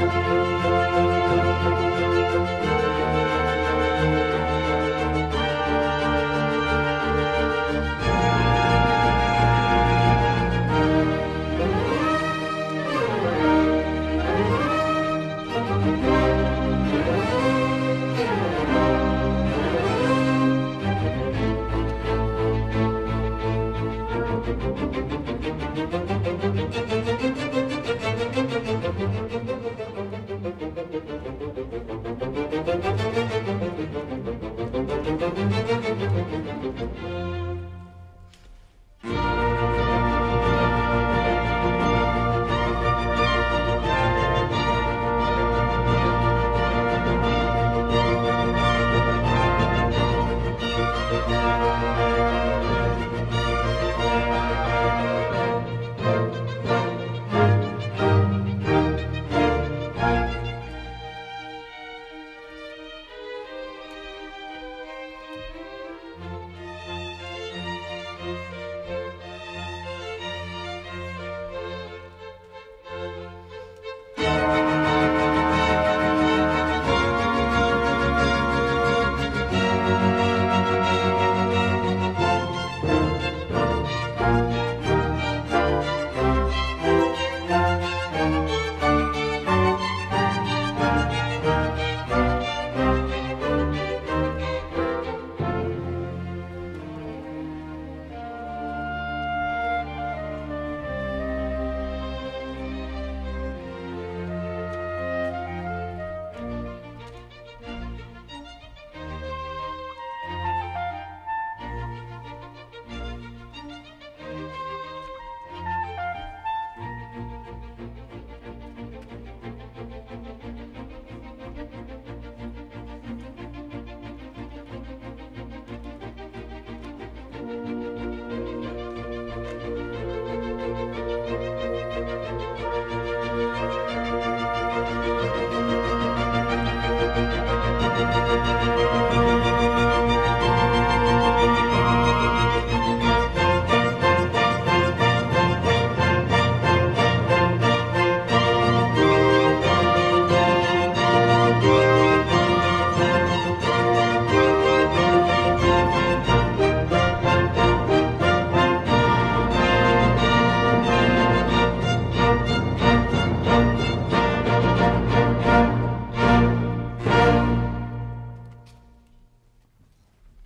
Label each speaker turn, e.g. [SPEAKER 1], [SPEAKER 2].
[SPEAKER 1] thank Thank you.